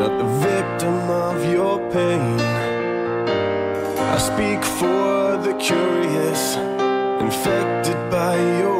not the victim of your pain. I speak for the curious, infected by your.